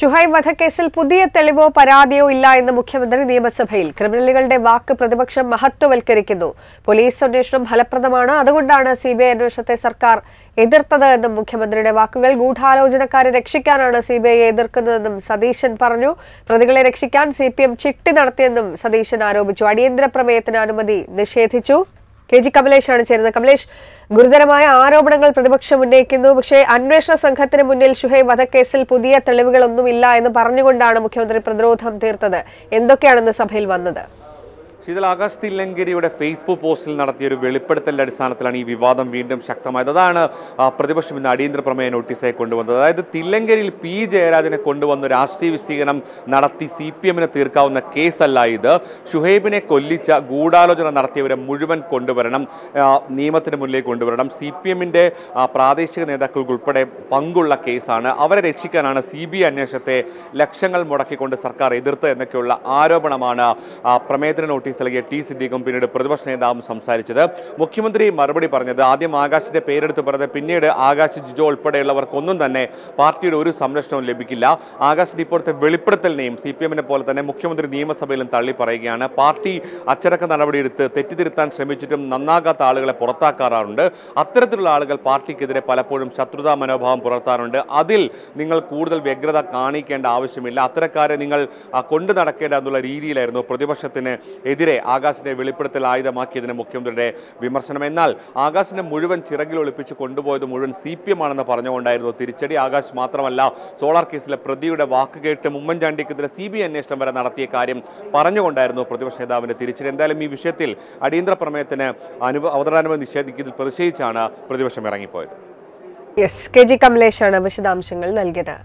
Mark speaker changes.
Speaker 1: ഷുഹൈബ് വധക്കേസിൽ പുതിയ തെളിവോ പരാതിയോ ഇല്ല എന്ന് മുഖ്യമന്ത്രി നിയമസഭയിൽ. ക്രിമിനലുകളുടെ വാക്ക് പ്രതിപക്ഷം മഹത്വവൽക്കരിക്കുന്നു. പോലീസ് അന്വേഷണം ഫലപ്രദമാണ്. അതുകൊണ്ടാണ് സിബിഐ അന്വേഷണത്തെ സർക്കാർ എതിർത്തത് എന്നും മുഖ്യമന്ത്രിയുടെ വാക്കുകൾ ഗൂഢാലോചനക്കാരെ രക്ഷിക്കാനാണ് സിബിഐ എതിർക്കുന്നതെന്നും സതീശൻ പറഞ്ഞു. പ്രതികളെ രക്ഷിക്കാൻ സി ചിട്ടി നടത്തിയെന്നും സതീശൻ ആരോപിച്ചു. അടിയന്തര പ്രമേയത്തിന് അനുമതി നിഷേധിച്ചു. കെ ജി കമലേഷാണ് ചേരുന്നത്. കമലേഷ് ഗുരുതരമായ ആരോപണങ്ങൾ പ്രതിപക്ഷം ഉന്നയിക്കുന്നു. പക്ഷേ അന്വേഷണ സംഘത്തിന് മുന്നിൽ ഷുഹൈബ് വധക്കേസിൽ പുതിയ തെളിവുകളൊന്നുമില്ല എന്ന് പറഞ്ഞുകൊണ്ടാണ് മുഖ്യമന്ത്രി പ്രതിരോധം തീർത്തത്. എന്തൊക്കെയാണെന്ന് സഭയിൽ വന്നത്?
Speaker 2: ശീതൽ ആകാശ് തില്ലങ്കരിയുടെ ഫേസ്ബുക്ക് പോസ്റ്റിൽ നടത്തിയ ഒരു വെളിപ്പെടുത്തലിന്റെ അടിസ്ഥാനത്തിലാണ് ഈ വിവാദം വീണ്ടും ശക്തമായത്. അതാണ് പ്രതിപക്ഷം ഇന്ന് അടിയന്തര പ്രമേയ നോട്ടീസായി കൊണ്ടുവന്നത്. അതായത് തില്ലങ്കരിയിൽ പി. ജയരാജനെ കൊണ്ടുവന്ന് രാഷ്ട്രീയ വിശദീകരണം നടത്തി സി പി തീർക്കാവുന്ന കേസല്ല ഇത്. ഷുഹൈബിനെ കൊല്ലിച്ച ഗൂഢാലോചന നടത്തിയവരെ മുഴുവൻ കൊണ്ടുവരണം നിയമത്തിന് മുന്നിലേക്ക് കൊണ്ടുവരണം. സി പി എമ്മിന്റെ പ്രാദേശിക നേതാക്കൾക്ക് ഉൾപ്പെടെ പങ്കുള്ള കേസാണ്. അവരെ രക്ഷിക്കാനാണ് സി ബി അന്വേഷണത്തെ ലക്ഷങ്ങൾ മുടക്കിക്കൊണ്ട് സർക്കാർ എതിർത്ത് എന്നൊക്കെയുള്ള ആരോപണമാണ് പ്രമേയത്തിന് നോട്ടീസ് നൽകിയ ടി സിദ്ദീഖും പിന്നീട് പ്രതിപക്ഷ നേതാവും സംസാരിച്ചത്. മുഖ്യമന്ത്രി മറുപടി പറഞ്ഞത് ആദ്യം ആകാശിന്റെ പേരെടുത്ത് പറഞ്ഞത് പിന്നീട് ആകാശ് ജിജോ ഉൾപ്പെടെയുള്ളവർക്കൊന്നും തന്നെ പാർട്ടിയുടെ ഒരു സംരക്ഷണവും ലഭിക്കില്ല. ആകാശിന്റെ ഇപ്പോഴത്തെ വെളിപ്പെടുത്തലിനെയും സി പി എമ്മിനെ പോലെ തന്നെ മുഖ്യമന്ത്രി നിയമസഭയിലും തള്ളി പറയുകയാണ്. പാർട്ടി അച്ചടക്ക നടപടിയെടുത്ത് തെറ്റിതിരുത്താൻ ശ്രമിച്ചിട്ടും നന്നാകാത്ത ആളുകളെ പുറത്താക്കാറുണ്ട്. അത്തരത്തിലുള്ള ആളുകൾ പാർട്ടിക്കെതിരെ പലപ്പോഴും ശത്രുതാ മനോഭാവം പുലർത്താറുണ്ട്. അതിൽ നിങ്ങൾ കൂടുതൽ വ്യഗ്രത കാണിക്കേണ്ട ആവശ്യമില്ല. അത്തരക്കാരെ നിങ്ങൾ കൊണ്ടു നടക്കേണ്ട എന്നുള്ള രീതിയിലായിരുന്നു പ്രതിപക്ഷത്തിന് എതിരെ ആകാശിനെ വെളിപ്പെടുത്തൽ ആയുധമാക്കിയതിന് മുഖ്യമന്ത്രിയുടെ വിമർശനം. എന്നാൽ ആകാശിനെ മുഴുവൻ ചിറകിൽ ഒളിപ്പിച്ച് കൊണ്ടുപോയത് മുഴുവൻ സി പി എം ആണെന്ന് പറഞ്ഞുകൊണ്ടായിരുന്നു തിരിച്ചടി. ആകാശ് മാത്രമല്ല സോളാർ കേസിലെ പ്രതിയുടെ വാക്കുകേട്ട് ഉമ്മൻചാണ്ടിക്കെതിരെ സി ബി അന്വേഷണം വരെ നടത്തിയ കാര്യം പറഞ്ഞുകൊണ്ടായിരുന്നു പ്രതിപക്ഷ നേതാവിന്റെ തിരിച്ചടി. എന്തായാലും ഈ വിഷയത്തിൽ അടിയന്തര പ്രമേയത്തിന് അനുവ അവതരണാനുമതി നിഷേധിക്കുന്നതിൽ പ്രതിഷേധിച്ചാണ് പ്രതിപക്ഷം ഇറങ്ങിപ്പോയത്.
Speaker 1: യെസ് കെ ജി കമലേഷാണ് വിശദാംശങ്ങൾ നൽകിയത്.